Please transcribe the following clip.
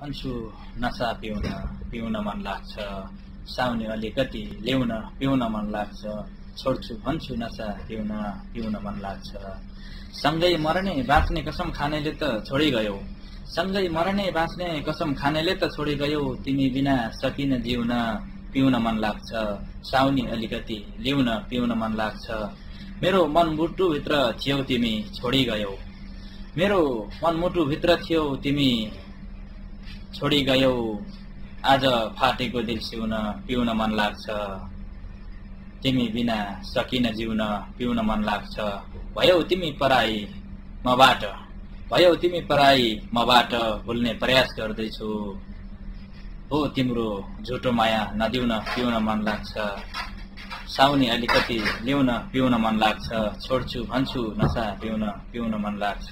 भन्छु नसा पिउन पिउन मन लाग्छ। साउने अलिकति ल्याउन पिउन मन लाग्छ। छोड्छु भन्छु नसा पिउन पिउन मन लाग्छ। सँगै मर्ने बाँच्ने कसम खानेले त छोडी गयौ। सँगै मर्ने बाँच्ने कसम खानेले त छोडी गयौ। तिमी बिना सकिन जिउन पिउन मन लाग्छ। साउने अलिकति ल्याउन पिउन मन लाग्छ। मेरो मनमुटुभित्र थियौ तिमी छोडी गयौ। मेरो मनमुटुभित्र थियौ तिमी छोडी गयौ आज फाटेको दिल सिउन पिउन मन लाग्छ। तिमी बिना सकिन जिउन पिउन मन लाग्छ। भयौ तिमी पराई मबाट भयौ तिमी पराई मबाट भुल्ने प्रयास गर्दैछु। हो तिम्रो झुटो माया नदिउन पिउन मन लाग्छ। साउने अलिकति ल्याउन पिउन मन लाग्छ। छोड्छु भन्छु नसा पिउन पिउन मन लाग्छ।